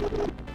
You